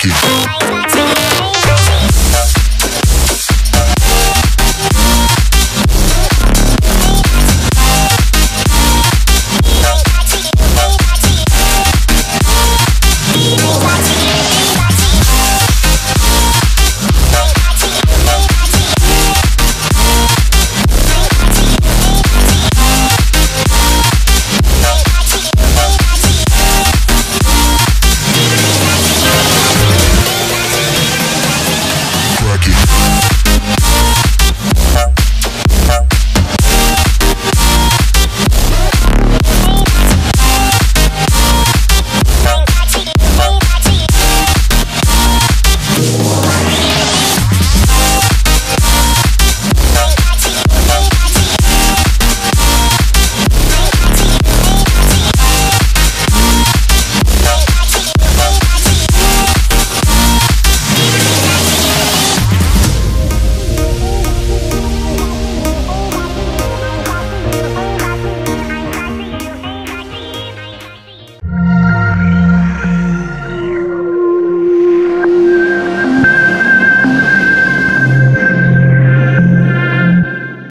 Jackie.